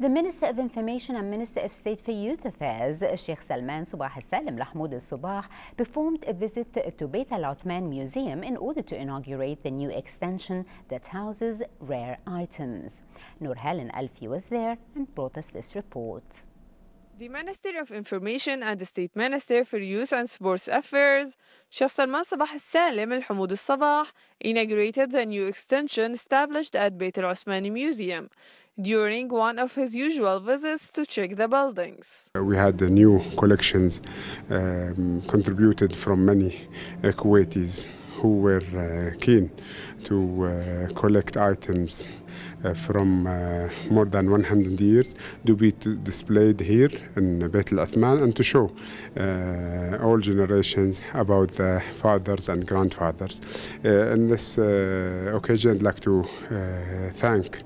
The Minister of Information and Minister of State for Youth Affairs, Sheikh Salman Sabah Salim Lahmoud Sabah, performed a visit to Beit Al Uthman Museum in order to inaugurate the new extension that houses rare items. Nurhan Alfi was there and brought us this report. The Minister of Information and the State Minister for Youth and Sports Affairs, Sheikh Salman Sabah Salim Al Hamoud Al Sabah, inaugurated the new extension established at Beit Al Osmani Museum during one of his usual visits to check the buildings. We had the new collections um, contributed from many uh, Kuwaitis who were uh, keen to uh, collect items from uh, more than 100 years to be displayed here in Beit Al Uthman and to show uh, all generations about the fathers and grandfathers. Uh, in this uh, occasion, I'd like to uh, thank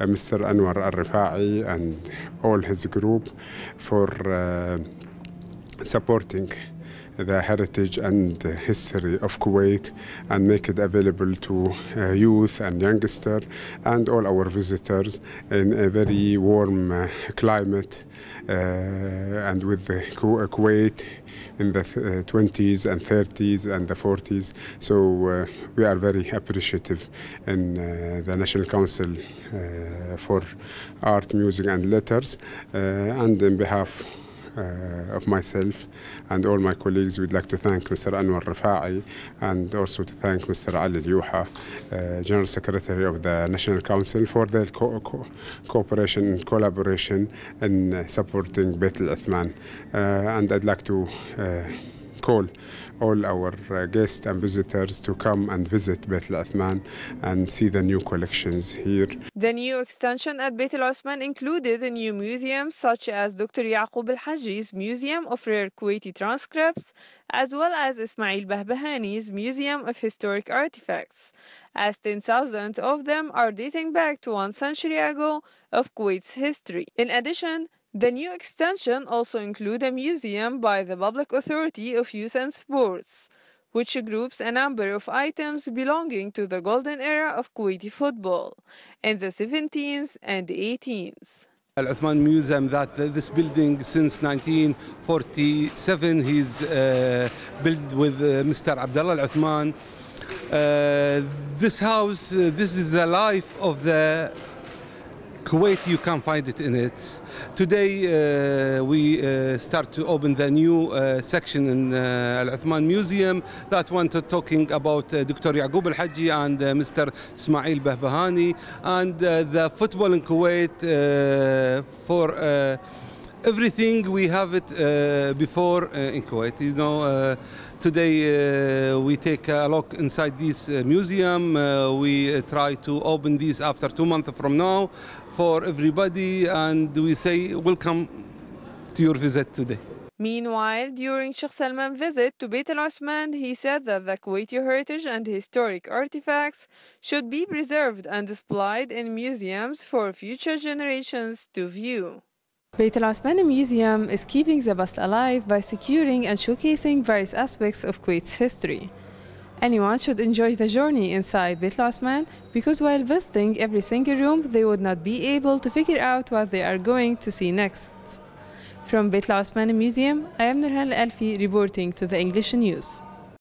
uh, Mr. Anwar Al Rifai and all his group for uh, supporting the heritage and history of Kuwait and make it available to uh, youth and youngster and all our visitors in a very warm uh, climate uh, and with Ku- Kuwait in the th- uh, 20s and 30s and the 40s. So uh, we are very appreciative in uh, the National Council uh, for Art, Music and Letters uh, and in behalf uh, of myself and all my colleagues, we'd like to thank Mr. Anwar Rafai and also to thank Mr. Ali Al Youha, uh, General Secretary of the National Council, for their co- co- cooperation and collaboration in uh, supporting Beit Al Uthman. Uh, and I'd like to uh, call all our uh, guests and visitors to come and visit Beit Al Uthman and see the new collections here. The new extension at Beit Al Osman included new museums such as Dr. Yaqub Al Haji's Museum of Rare Kuwaiti Transcripts, as well as Ismail Bahbahani's Museum of Historic Artifacts, as 10,000 of them are dating back to one century ago of Kuwait's history. In addition, the new extension also includes a museum by the Public Authority of Youth and Sports, which groups a number of items belonging to the golden era of Kuwaiti football in the 17th and 18th. Al Uthman Museum that this building since 1947 he's uh, built with uh, Mr. Abdullah Al Uthman. Uh, this house, uh, this is the life of the Kuwait, you can find it in it. Today uh, we uh, start to open the new uh, section in uh, Al Uthman Museum that one to talking about uh, Dr. Yaqub Al Haji and uh, Mr. Ismail Bahbahani and the football in Kuwait for everything we have it uh, before uh, in Kuwait. You know, uh, today uh, we take a look inside this uh, museum. Uh, we try to open this after two months from now for everybody, and we say welcome to your visit today. Meanwhile, during Sheikh Salman's visit to Beit Al Osman, he said that the Kuwaiti heritage and historic artifacts should be preserved and displayed in museums for future generations to view. Beit Al Museum is keeping the past alive by securing and showcasing various aspects of Kuwait's history. Anyone should enjoy the journey inside Beit Al because while visiting every single room, they would not be able to figure out what they are going to see next. From Beit Al Museum, I am Nurhan Alfi reporting to the English News.